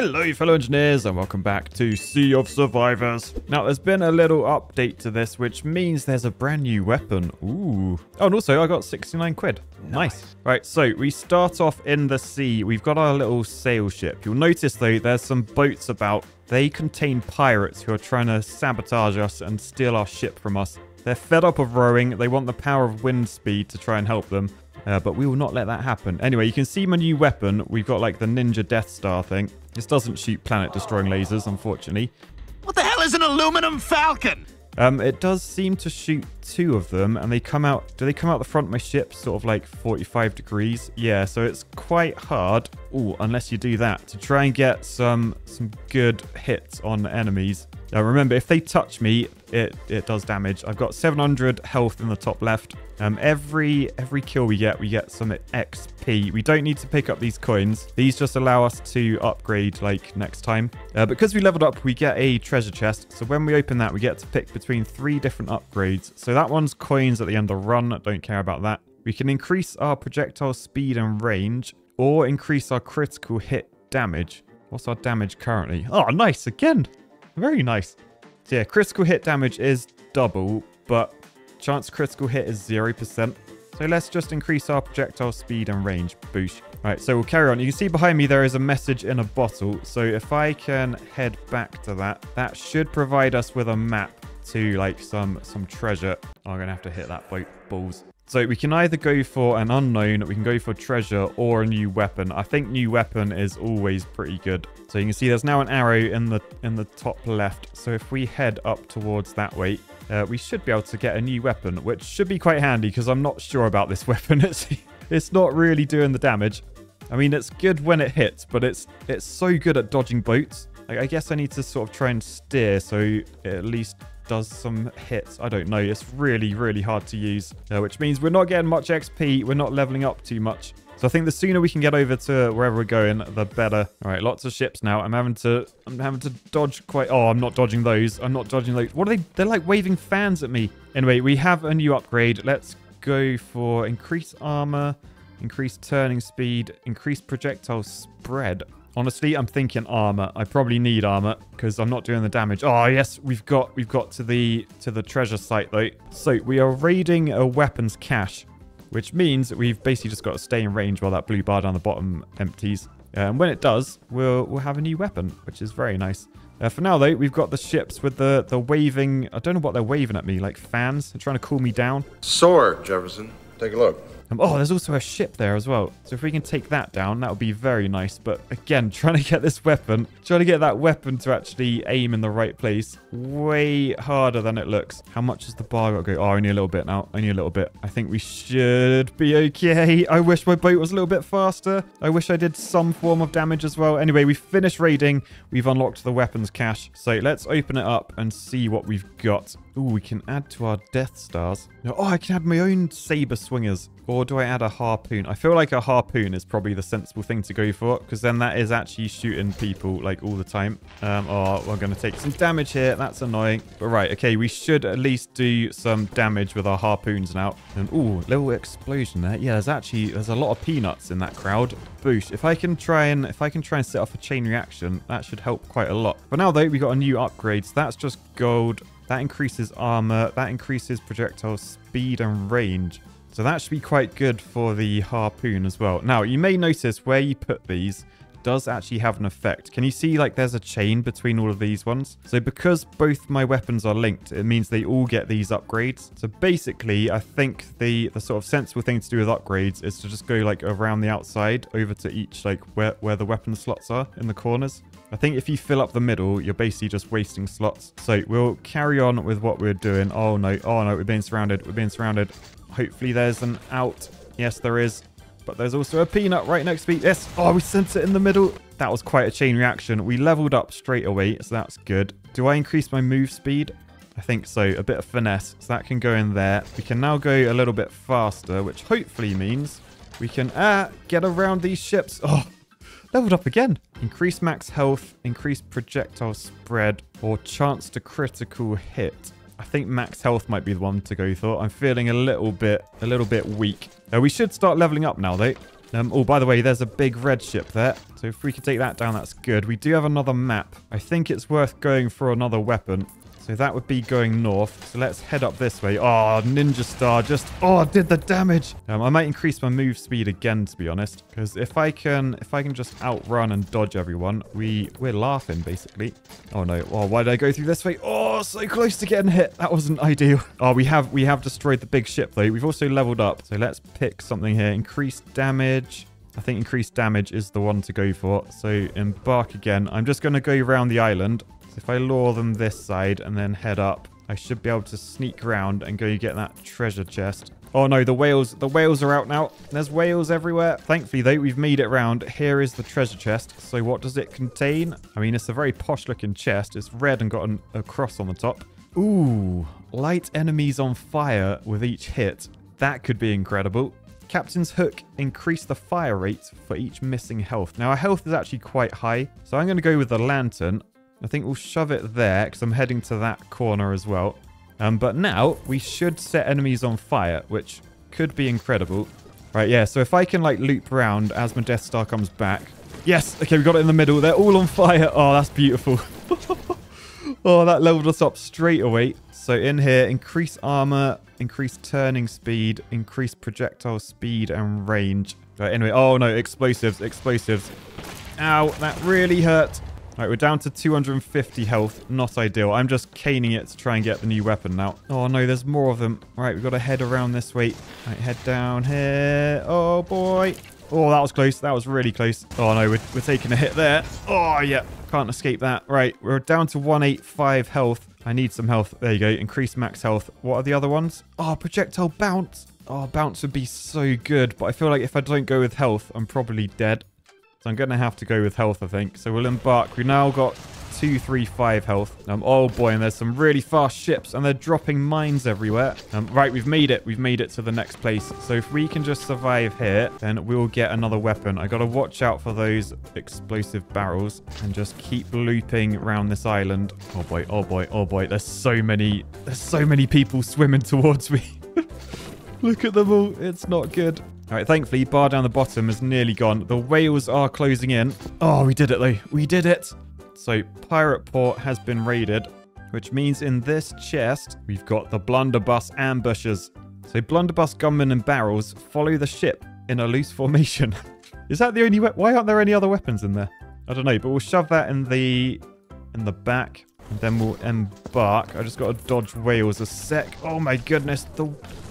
Hello fellow engineers and welcome back to Sea of Survivors. Now there's been a little update to this which means there's a brand new weapon. Ooh. Oh and also I got 69 quid. Nice. nice. Right so we start off in the sea. We've got our little sail ship. You'll notice though there's some boats about. They contain pirates who are trying to sabotage us and steal our ship from us. They're fed up of rowing. They want the power of wind speed to try and help them. Uh, but we will not let that happen. Anyway, you can see my new weapon. We've got like the Ninja Death Star thing. This doesn't shoot planet-destroying lasers, unfortunately. What the hell is an aluminum falcon? Um, it does seem to shoot two of them, and they come out... Do they come out the front of my ship sort of like 45 degrees? Yeah, so it's quite hard, ooh, unless you do that, to try and get some, some good hits on enemies. Now remember, if they touch me, it, it does damage. I've got 700 health in the top left. Um, every every kill we get, we get some XP. We don't need to pick up these coins. These just allow us to upgrade like next time. Uh, because we leveled up, we get a treasure chest. So when we open that, we get to pick between three different upgrades. So that one's coins at the end of the run. Don't care about that. We can increase our projectile speed and range or increase our critical hit damage. What's our damage currently? Oh, nice. Again, very nice. Yeah, critical hit damage is double, but chance critical hit is 0%. So let's just increase our projectile speed and range. Boosh. All right, so we'll carry on. You can see behind me there is a message in a bottle. So if I can head back to that, that should provide us with a map to like some some treasure. Oh, I'm to have to hit that boat balls. So we can either go for an unknown, we can go for treasure or a new weapon. I think new weapon is always pretty good. So you can see there's now an arrow in the in the top left. So if we head up towards that way, uh, we should be able to get a new weapon, which should be quite handy because I'm not sure about this weapon. It's, it's not really doing the damage. I mean, it's good when it hits, but it's it's so good at dodging boats. I guess I need to sort of try and steer so it at least does some hits. I don't know. It's really, really hard to use, uh, which means we're not getting much XP. We're not leveling up too much. So I think the sooner we can get over to wherever we're going, the better. All right, lots of ships now. I'm having to, I'm having to dodge quite. Oh, I'm not dodging those. I'm not dodging those. What are they? They're like waving fans at me. Anyway, we have a new upgrade. Let's go for increased armor, increased turning speed, increased projectile spread. Honestly, I'm thinking armor. I probably need armor because I'm not doing the damage. Oh, yes, we've got we've got to the to the treasure site though. So we are raiding a weapons cache, which means we've basically just got to stay in range while that blue bar down the bottom empties. Uh, and when it does, we'll we'll have a new weapon, which is very nice. Uh, for now, though, we've got the ships with the, the waving... I don't know what they're waving at me, like fans. They're trying to cool me down. Sword, Jefferson. Take a look. Um, oh, there's also a ship there as well. So if we can take that down, that would be very nice. But again, trying to get this weapon, trying to get that weapon to actually aim in the right place, way harder than it looks. How much does the bar got to go? Oh, only a little bit now. Only a little bit. I think we should be okay. I wish my boat was a little bit faster. I wish I did some form of damage as well. Anyway, we finished raiding. We've unlocked the weapons cache. So let's open it up and see what we've got. Ooh, we can add to our Death Stars. Oh, I can add my own Saber Swingers. Or do I add a harpoon? I feel like a harpoon is probably the sensible thing to go for. Because then that is actually shooting people like all the time. Um, oh, we're going to take some damage here. That's annoying. But right, okay, we should at least do some damage with our harpoons now. And ooh, little explosion there. Yeah, there's actually, there's a lot of peanuts in that crowd. Boosh. If I can try and, if I can try and set off a chain reaction, that should help quite a lot. For now though, we got a new upgrade. So that's just gold that increases armor. That increases projectile speed and range. So that should be quite good for the harpoon as well. Now, you may notice where you put these does actually have an effect. Can you see like there's a chain between all of these ones? So because both my weapons are linked, it means they all get these upgrades. So basically, I think the, the sort of sensible thing to do with upgrades is to just go like around the outside over to each like where, where the weapon slots are in the corners. I think if you fill up the middle, you're basically just wasting slots. So we'll carry on with what we're doing. Oh, no. Oh, no. We're being surrounded. We're being surrounded. Hopefully there's an out. Yes, there is. But there's also a peanut right next to me. Yes. Oh, we sent it in the middle. That was quite a chain reaction. We leveled up straight away, so that's good. Do I increase my move speed? I think so. A bit of finesse. So that can go in there. We can now go a little bit faster, which hopefully means we can ah, get around these ships. Oh, Leveled up again. Increase max health, increase projectile spread, or chance to critical hit. I think max health might be the one to go for. I'm feeling a little bit, a little bit weak. Uh, we should start leveling up now, though. Um, oh, by the way, there's a big red ship there. So if we can take that down, that's good. We do have another map. I think it's worth going for another weapon. So that would be going north. So let's head up this way. Oh, Ninja Star just, oh, did the damage. Um, I might increase my move speed again, to be honest. Because if I can, if I can just outrun and dodge everyone, we, we're laughing, basically. Oh, no. Oh, why did I go through this way? Oh, so close to getting hit. That wasn't ideal. Oh, we have, we have destroyed the big ship, though. We've also leveled up. So let's pick something here. Increased damage. I think increased damage is the one to go for. So embark again. I'm just going to go around the island. If I lure them this side and then head up, I should be able to sneak around and go get that treasure chest. Oh no, the whales, the whales are out now. There's whales everywhere. Thankfully though, we've made it round. Here is the treasure chest. So what does it contain? I mean, it's a very posh looking chest. It's red and got an, a cross on the top. Ooh, light enemies on fire with each hit. That could be incredible. Captain's Hook increase the fire rate for each missing health. Now, our health is actually quite high, so I'm going to go with the lantern. I think we'll shove it there because I'm heading to that corner as well. Um, but now we should set enemies on fire, which could be incredible. Right, yeah, so if I can like loop around as my Death Star comes back. Yes, okay, we got it in the middle. They're all on fire. Oh, that's beautiful. oh, that leveled us up straight away. So in here, increase armor, increase turning speed, increase projectile speed and range. Right, anyway, oh no, explosives, explosives. Ow, that really hurt. Right, we're down to 250 health. Not ideal. I'm just caning it to try and get the new weapon now. Oh, no, there's more of them. Right, we've got to head around this way. Right, head down here. Oh, boy. Oh, that was close. That was really close. Oh, no, we're, we're taking a hit there. Oh, yeah. Can't escape that. Right, we're down to 185 health. I need some health. There you go. Increase max health. What are the other ones? Oh, projectile bounce. Oh, bounce would be so good, but I feel like if I don't go with health, I'm probably dead. I'm going to have to go with health, I think. So we'll embark. We've now got 235 health. Um, oh boy, and there's some really fast ships, and they're dropping mines everywhere. Um, right, we've made it. We've made it to the next place. So if we can just survive here, then we'll get another weapon. I got to watch out for those explosive barrels and just keep looping around this island. Oh boy, oh boy, oh boy. There's so many, there's so many people swimming towards me. Look at them all. It's not good. All right, thankfully, bar down the bottom is nearly gone. The whales are closing in. Oh, we did it, though. We did it. So, Pirate Port has been raided, which means in this chest, we've got the blunderbuss ambushes. So, blunderbuss gunmen and barrels follow the ship in a loose formation. is that the only... Why aren't there any other weapons in there? I don't know, but we'll shove that in the in the back. And then we'll embark. I just got to dodge whales a sec. Oh my goodness, the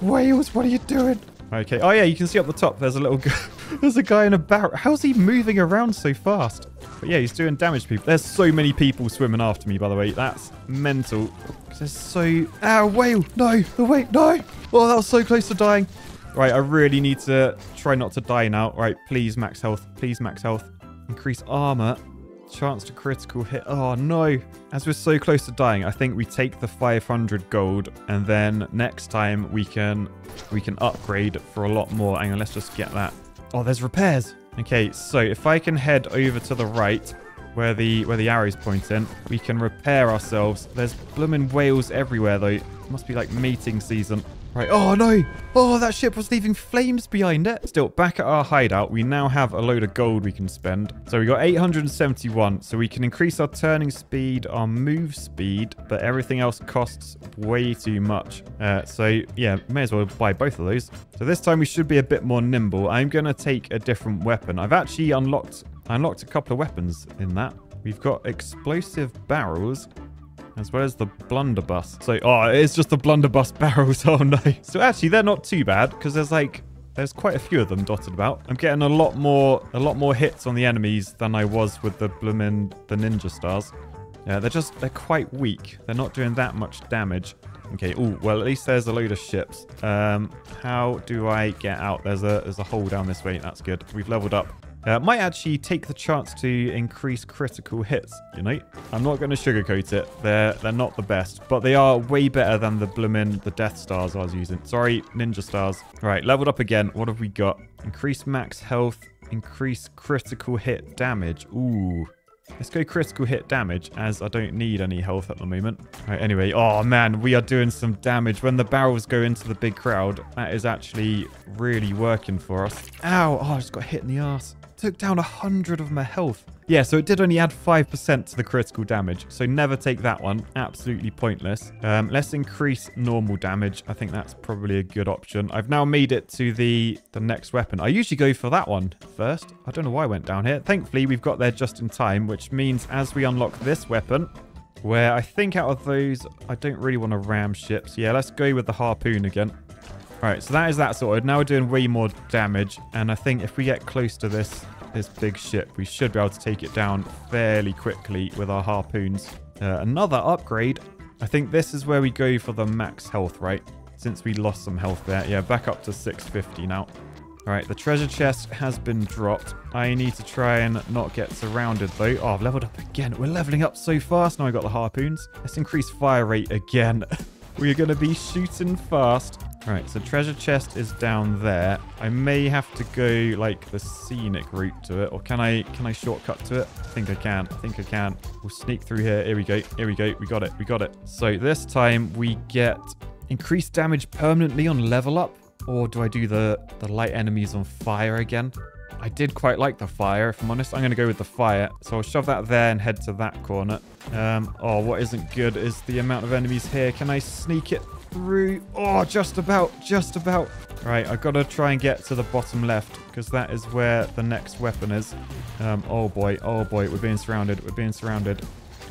whales, what are you doing? Okay. Oh, yeah, you can see up the top, there's a little guy. there's a guy in a barrel. How's he moving around so fast? But yeah, he's doing damage people. There's so many people swimming after me, by the way. That's mental. There's so... Ah, whale. No, the whale. No. Oh, that was so close to dying. Right, I really need to try not to die now. Right, please max health. Please max health. Increase armor. Chance to critical hit. Oh, no. As we're so close to dying, I think we take the 500 gold and then next time we can we can upgrade for a lot more. Hang on, let's just get that. Oh, there's repairs. Okay, so if I can head over to the right where the where the arrows point in, we can repair ourselves. There's blooming whales everywhere, though. It must be like mating season. Right. Oh, no. Oh, that ship was leaving flames behind it. Still, back at our hideout, we now have a load of gold we can spend. So we got 871. So we can increase our turning speed, our move speed, but everything else costs way too much. Uh, so, yeah, may as well buy both of those. So this time we should be a bit more nimble. I'm going to take a different weapon. I've actually unlocked, unlocked a couple of weapons in that. We've got explosive barrels as well as the blunderbuss. So, oh, it's just the blunderbuss barrels. Oh, no. So, actually, they're not too bad because there's like there's quite a few of them dotted about. I'm getting a lot more a lot more hits on the enemies than I was with the bloomin' the ninja stars. Yeah, they're just they're quite weak. They're not doing that much damage. Okay, oh well at least there's a load of ships. Um how do I get out? There's a there's a hole down this way. That's good. We've leveled up. Uh, might actually take the chance to increase critical hits, you know? I'm not going to sugarcoat it. They're they're not the best, but they are way better than the bloomin' the Death Stars I was using. Sorry, Ninja Stars. Right, leveled up again. What have we got? Increase max health, increase critical hit damage. Ooh. Let's go critical hit damage as I don't need any health at the moment. Right, anyway, oh man, we are doing some damage. When the barrels go into the big crowd, that is actually really working for us. Ow, oh, I just got hit in the ass. Took down 100 of my health. Yeah, so it did only add 5% to the critical damage. So never take that one. Absolutely pointless. Um, let's increase normal damage. I think that's probably a good option. I've now made it to the, the next weapon. I usually go for that one first. I don't know why I went down here. Thankfully, we've got there just in time, which means as we unlock this weapon, where I think out of those, I don't really want to ram ships. Yeah, let's go with the harpoon again. All right, so that is that sorted. Now we're doing way more damage, and I think if we get close to this this big ship, we should be able to take it down fairly quickly with our harpoons. Uh, another upgrade. I think this is where we go for the max health, right? Since we lost some health there. Yeah, back up to 650 now. All right, the treasure chest has been dropped. I need to try and not get surrounded, though. Oh, I've leveled up again. We're leveling up so fast. Now I got the harpoons. Let's increase fire rate again. We're going to be shooting fast. Right, so treasure chest is down there. I may have to go like the scenic route to it, or can I can I shortcut to it? I think I can. I think I can. We'll sneak through here. Here we go. Here we go. We got it. We got it. So this time we get increased damage permanently on level up, or do I do the the light enemies on fire again? I did quite like the fire, if I'm honest. I'm going to go with the fire. So I'll shove that there and head to that corner. Um, oh, what isn't good is the amount of enemies here. Can I sneak it through. Oh, just about, just about. Right, I've got to try and get to the bottom left because that is where the next weapon is. Um, oh boy, oh boy, we're being surrounded, we're being surrounded.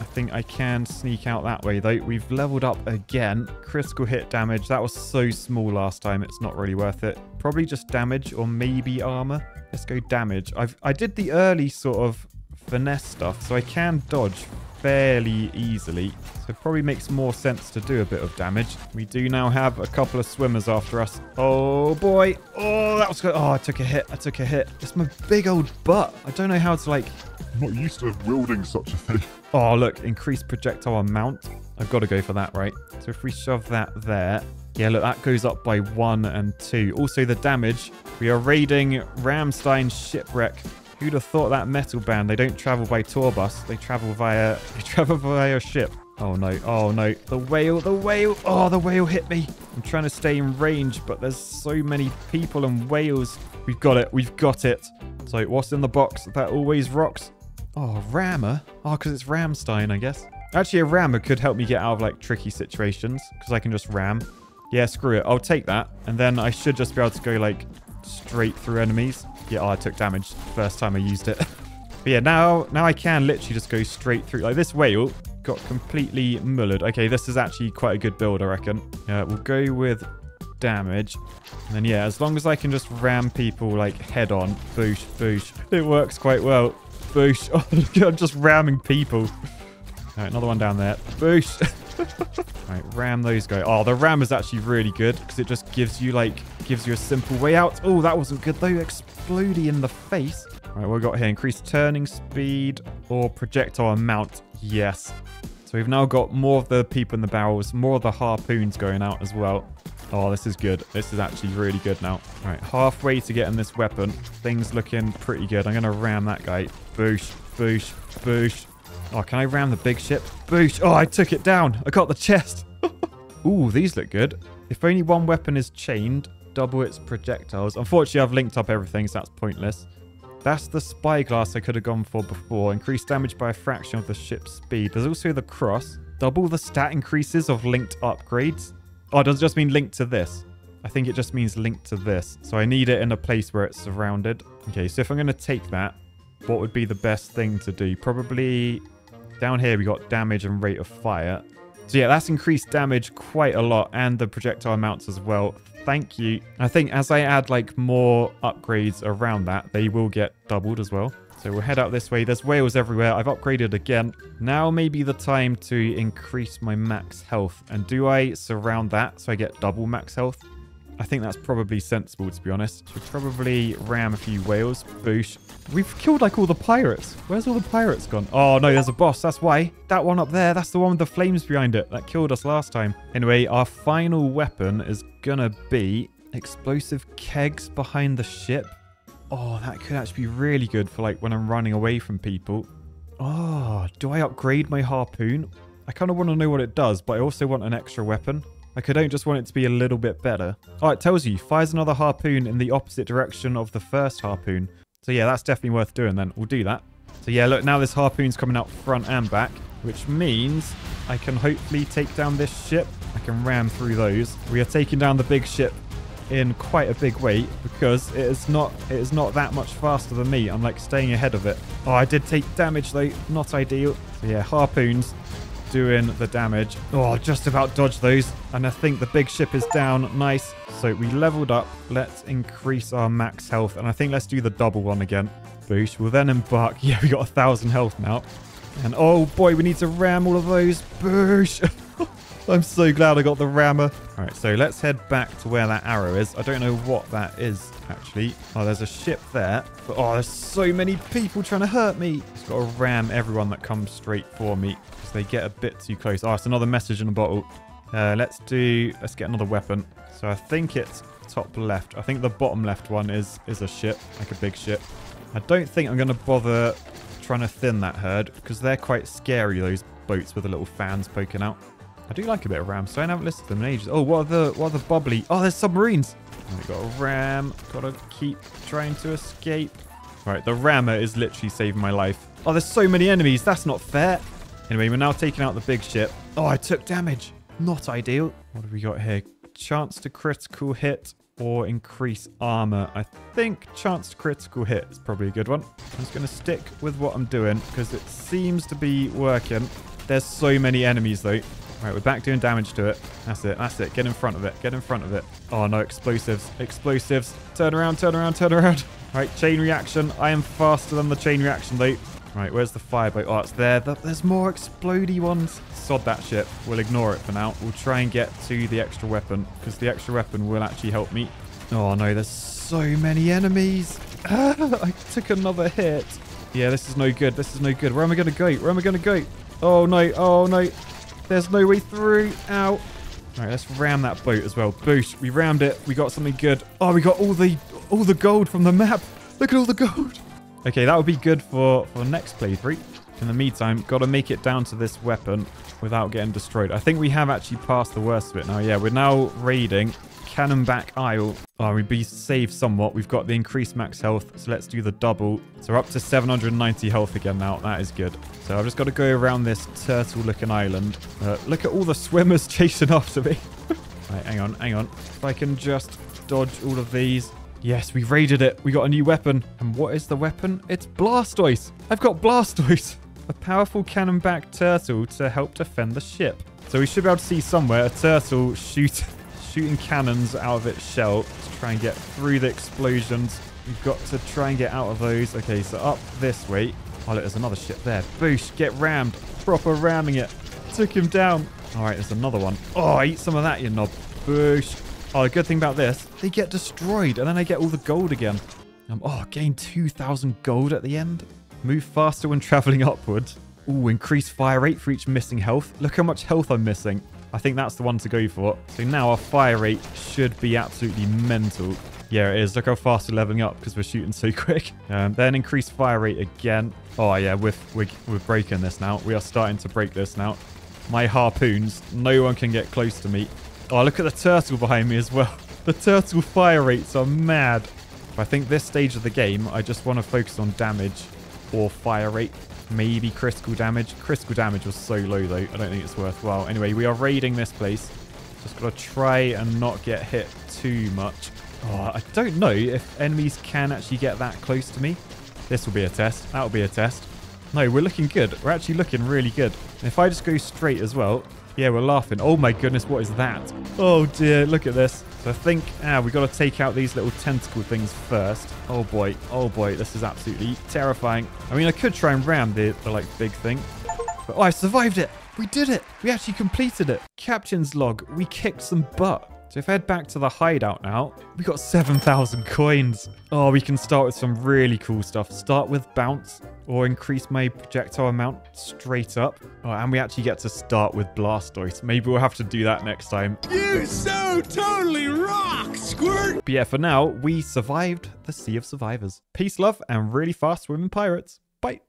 I think I can sneak out that way though. We've leveled up again. Critical hit damage. That was so small last time. It's not really worth it. Probably just damage or maybe armor. Let's go damage. I've I did the early sort of finesse stuff, so I can dodge fairly easily. So it probably makes more sense to do a bit of damage. We do now have a couple of swimmers after us. Oh boy. Oh, that was good. Oh, I took a hit. I took a hit. It's my big old butt. I don't know how to like... I'm not used to wielding such a thing. Oh, look. Increased projectile amount. I've got to go for that, right? So if we shove that there... Yeah, look, that goes up by one and two. Also, the damage. We are raiding Ramstein Shipwreck. Who'd have thought that metal band? They don't travel by tour bus. They travel via they travel via ship. Oh no, oh no. The whale, the whale. Oh, the whale hit me. I'm trying to stay in range, but there's so many people and whales. We've got it. We've got it. So what's in the box that always rocks? Oh, rammer. Oh, because it's Ramstein, I guess. Actually, a rammer could help me get out of like tricky situations because I can just ram. Yeah, screw it. I'll take that. And then I should just be able to go like straight through enemies. Yeah, oh, I took damage first time I used it. but yeah, now now I can literally just go straight through. Like this whale got completely mullered. Okay, this is actually quite a good build, I reckon. Uh, we'll go with damage. And then, yeah, as long as I can just ram people, like, head on. Boosh, boosh. It works quite well. Boosh. Oh, I'm just ramming people. All right, another one down there. Boosh. right, ram those guys. Oh, the ram is actually really good because it just gives you, like, gives you a simple way out. Oh, that wasn't good, though. Explodey in the face. All right, what we got here? Increased turning speed or projectile amount. Yes. So we've now got more of the people in the barrels, more of the harpoons going out as well. Oh, this is good. This is actually really good now. All right, halfway to getting this weapon. Things looking pretty good. I'm going to ram that guy. Boosh, boosh, boosh. Oh, can I ram the big ship? Boosh. Oh, I took it down. I got the chest. Ooh, these look good. If only one weapon is chained, double its projectiles. Unfortunately, I've linked up everything, so that's pointless. That's the spyglass I could have gone for before. Increase damage by a fraction of the ship's speed. There's also the cross. Double the stat increases of linked upgrades. Oh, does it just mean linked to this? I think it just means linked to this. So I need it in a place where it's surrounded. Okay, so if I'm going to take that, what would be the best thing to do? Probably down here we got damage and rate of fire. So yeah, that's increased damage quite a lot and the projectile amounts as well. Thank you. I think as I add like more upgrades around that, they will get doubled as well. So we'll head out this way. There's whales everywhere. I've upgraded again. Now may be the time to increase my max health. And do I surround that so I get double max health? I think that's probably sensible, to be honest. Should probably ram a few whales. Boosh. We've killed, like, all the pirates. Where's all the pirates gone? Oh, no, there's a boss. That's why. That one up there, that's the one with the flames behind it. That killed us last time. Anyway, our final weapon is gonna be explosive kegs behind the ship. Oh, that could actually be really good for, like, when I'm running away from people. Oh, do I upgrade my harpoon? I kind of want to know what it does, but I also want an extra weapon. I don't just want it to be a little bit better. Oh, it tells you, fires another harpoon in the opposite direction of the first harpoon. So yeah, that's definitely worth doing then. We'll do that. So yeah, look, now this harpoon's coming out front and back, which means I can hopefully take down this ship. I can ram through those. We are taking down the big ship in quite a big way because it is not it is not that much faster than me. I'm like staying ahead of it. Oh, I did take damage though. Not ideal. So yeah, harpoons doing the damage. Oh, just about dodged those. And I think the big ship is down. Nice. So we leveled up. Let's increase our max health. And I think let's do the double one again. Boosh. We'll then embark. Yeah, we got a thousand health now. And oh boy, we need to ram all of those. Boosh. I'm so glad I got the rammer. All right, so let's head back to where that arrow is. I don't know what that is, actually. Oh, there's a ship there. But, oh, there's so many people trying to hurt me. Just got to ram everyone that comes straight for me because they get a bit too close. Oh, it's another message in a bottle. Uh, let's do... Let's get another weapon. So I think it's top left. I think the bottom left one is, is a ship, like a big ship. I don't think I'm going to bother trying to thin that herd because they're quite scary, those boats with the little fans poking out. I do like a bit of Rammstein. I haven't listed them in ages. Oh, what are the what are the bubbly? Oh, there's submarines. We got a ram. Got to keep trying to escape. Right, the rammer is literally saving my life. Oh, there's so many enemies. That's not fair. Anyway, we're now taking out the big ship. Oh, I took damage. Not ideal. What have we got here? Chance to critical hit or increase armor. I think chance to critical hit is probably a good one. I'm just going to stick with what I'm doing because it seems to be working. There's so many enemies though. Right, we're back doing damage to it. That's it. That's it. Get in front of it. Get in front of it. Oh, no. Explosives. Explosives. Turn around. Turn around. Turn around. Right, chain reaction. I am faster than the chain reaction, though. Right, where's the fireboat? Oh, it's there. There's more explody ones. Sod that ship. We'll ignore it for now. We'll try and get to the extra weapon, because the extra weapon will actually help me. Oh, no. There's so many enemies. I took another hit. Yeah, this is no good. This is no good. Where am I going to go? Where am I going to go? Oh, no. Oh, no. There's no way through. Ow. All right, let's ram that boat as well. Boosh. We rammed it. We got something good. Oh, we got all the all the gold from the map. Look at all the gold. Okay, that would be good for, for next playthrough. In the meantime, got to make it down to this weapon without getting destroyed. I think we have actually passed the worst of it now. Yeah, we're now raiding Cannonback Isle. Oh, we'd be saved somewhat. We've got the increased max health, so let's do the double. So we're up to 790 health again now. That is good. So I've just got to go around this turtle-looking island. Uh, look at all the swimmers chasing after me. right, hang on, hang on. If I can just dodge all of these. Yes, we raided it. We got a new weapon. And what is the weapon? It's Blastoise. I've got Blastoise. A powerful cannonback turtle to help defend the ship. So we should be able to see somewhere a turtle shoot shooting cannons out of its shell to try and get through the explosions. We've got to try and get out of those. Okay, so up this way. Oh, look, there's another ship there. Boosh, get rammed. Proper ramming it. Took him down. All right, there's another one. Oh, eat some of that, you knob. Boosh. Oh, the good thing about this, they get destroyed, and then I get all the gold again. Um, oh, gain 2,000 gold at the end. Move faster when traveling upwards. Ooh, increase fire rate for each missing health. Look how much health I'm missing. I think that's the one to go for. So now our fire rate should be absolutely mental. Yeah, it is. Look how fast we're leveling up because we're shooting so quick. Um, then increase fire rate again. Oh, yeah, we're, we're, we're breaking this now. We are starting to break this now. My harpoons, no one can get close to me. Oh, look at the turtle behind me as well. The turtle fire rates are mad. I think this stage of the game, I just want to focus on damage or fire rate maybe critical damage. Critical damage was so low, though. I don't think it's worthwhile. Anyway, we are raiding this place. Just got to try and not get hit too much. Oh, uh, I don't know if enemies can actually get that close to me. This will be a test. That will be a test. No, we're looking good. We're actually looking really good. And if I just go straight as well, yeah, we're laughing. Oh my goodness, what is that? Oh dear, look at this. So I think, ah, we got to take out these little tentacle things first. Oh boy, oh boy, this is absolutely terrifying. I mean, I could try and ram the, the like, big thing. But, oh, I survived it. We did it. We actually completed it. Captain's log. We kicked some butt. So if I head back to the hideout now, we got 7,000 coins. Oh, we can start with some really cool stuff. Start with bounce or increase my projectile amount straight up. Oh, and we actually get to start with Blastoise. Maybe we'll have to do that next time. You so totally rock, Squirt! But yeah, for now, we survived the Sea of Survivors. Peace, love, and really fast swimming pirates. Bye.